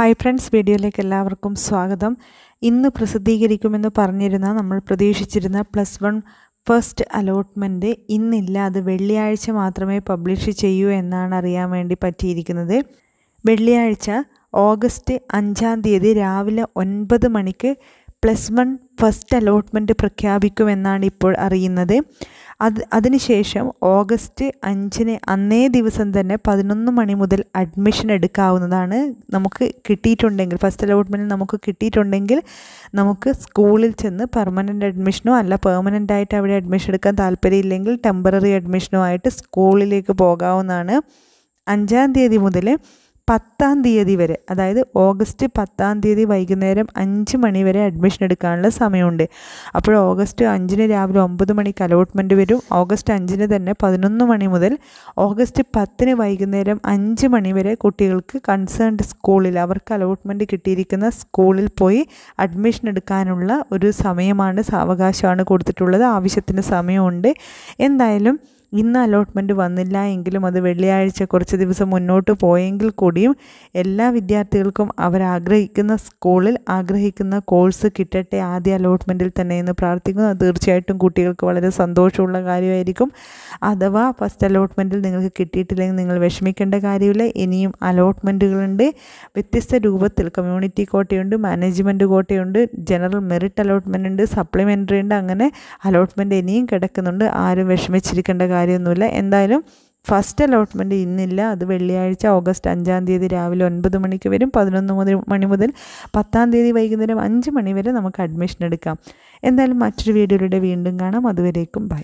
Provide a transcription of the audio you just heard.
Hi friends വീഡിയോയിലേക്ക് എല്ലാവർക്കും സ്വാഗതം. ഇന്ന് പ്രസിദ്ധീകരിക്കുമെന്ന് പറഞ്ഞിരുന്ന നമ്മൾ പ്രതീക്ഷിച്ചിരുന്ന പ്ലസ് വൺ ഫസ്റ്റ് അലോട്ട്മെന്റ് ഇന്നില്ല അത് വെള്ളിയാഴ്ച മാത്രമേ പബ്ലിഷ് ചെയ്യൂ എന്നാണ് അറിയാൻ വേണ്ടി പറ്റിയിരിക്കുന്നത്. വെള്ളിയാഴ്ച ഓഗസ്റ്റ് അഞ്ചാം തീയതി രാവിലെ ഒൻപത് മണിക്ക് പ്ലസ് വൺ ഫസ്റ്റ് അലോട്ട്മെന്റ് പ്രഖ്യാപിക്കുമെന്നാണ് ഇപ്പോൾ അറിയുന്നത്. അത് അതിനുശേഷം ഓഗസ്റ്റ് അഞ്ചിന് അന്നേ ദിവസം തന്നെ പതിനൊന്ന് മണി മുതൽ അഡ്മിഷൻ എടുക്കാവുന്നതാണ് നമുക്ക് കിട്ടിയിട്ടുണ്ടെങ്കിൽ. ഫസ്റ്റ് അലോട്ട്മെന്റ് നമുക്ക് കിട്ടിയിട്ടുണ്ടെങ്കിൽ നമുക്ക് സ്കൂളിൽ ചെന്ന് പെർമനന്റ് അഡ്മിഷനോ അല്ല പെർമനന്റ് ആയിട്ട് അവിടെ അഡ്മിഷൻ എടുക്കാൻ താല്പര്യമില്ലെങ്കിൽ ടെമ്പററി അഡ്മിഷനോ ആയിട്ട് സ്കൂളിലേക്ക് പോകാവുന്നതാണ്. അഞ്ചാം തീയതി മുതൽ പത്താം തീയതി വരെ അതായത് ഓഗസ്റ്റ് പത്താം തീയതി വൈകുന്നേരം അഞ്ച് മണി വരെ അഡ്മിഷൻ എടുക്കാനുള്ള സമയമുണ്ട്. അപ്പോൾ ഓഗസ്റ്റ് അഞ്ചിന് രാവിലെ ഒമ്പത് മണിക്ക് അലോട്ട്മെന്റ് വരും. ഓഗസ്റ്റ് അഞ്ചിന് തന്നെ പതിനൊന്ന് മണി മുതൽ ഓഗസ്റ്റ് പത്തിന് വൈകുന്നേരം അഞ്ച് മണി വരെ കുട്ടികൾക്ക് കൺസേൺഡ് സ്കൂളിൽ അവർക്ക് അലോട്ട്മെന്റ് കിട്ടിയിരിക്കുന്ന സ്കൂളിൽ പോയി അഡ്മിഷൻ എടുക്കാനുള്ള ഒരു സമയമാണ് സാവകാശമാണ് കൊടുത്തിട്ടുള്ളത്. ആവശ്യത്തിന് സമയമുണ്ട്. എന്തായാലും ഇന്ന് അലോട്ട്മെന്റ് വന്നില്ല എങ്കിലും അത് വെള്ളിയാഴ്ച കുറച്ച് ദിവസം മുന്നോട്ട് പോയെങ്കിൽ കൂടിയും എല്ലാ വിദ്യാർത്ഥികൾക്കും അവരാഗ്രഹിക്കുന്ന സ്കൂളിൽ ആഗ്രഹിക്കുന്ന കോഴ്സ് കിട്ടട്ടെ ആദ്യ അലോട്ട്മെന്റിൽ തന്നെ എന്ന് പ്രാർത്ഥിക്കുന്നു. തീർച്ചയായിട്ടും കുട്ടികൾക്ക് വളരെ സന്തോഷമുള്ള കാര്യമായിരിക്കും. അഥവാ ഫസ്റ്റ് അലോട്ട്മെന്റിൽ നിങ്ങൾക്ക് കിട്ടിയിട്ടില്ലെങ്കിൽ നിങ്ങൾ വിഷമിക്കേണ്ട കാര്യമില്ല. ഇനിയും അലോട്ട്മെന്റുകളുണ്ട് വ്യത്യസ്ത രൂപത്തിൽ കമ്മ്യൂണിറ്റി കോട്ടയുണ്ട് മാനേജ്മെന്റ് കോട്ടയുണ്ട് ജനറൽ മെറിറ്റ് അലോട്ട്മെന്റ് ഉണ്ട് സപ്ലിമെന്ററി ഉണ്ട് അങ്ങനെ അലോട്ട്മെന്റ് ഇനിയും കിടക്കുന്നുണ്ട്. ആരും വിഷമിച്ചിരിക്കേണ്ട കാര്യമൊന്നുമില്ല. എന്തായാലും ഫസ്റ്റ് അലോട്ട്മെന്റ് ഇന്നില്ല. അത് വെള്ളിയാഴ്ച ഓഗസ്റ്റ് അഞ്ചാം തീയതി രാവിലെ ഒൻപത് മണിക്ക് വരും. പതിനൊന്ന് മുതൽ മണി മുതൽ പത്താം തീയതി വൈകുന്നേരം അഞ്ച് മണി വരെ നമുക്ക് അഡ്മിഷൻ എടുക്കാം. എന്തായാലും മറ്റൊരു വീഡിയോയിലൂടെ വീണ്ടും കാണാം. അതുവരേക്കും ബൈ.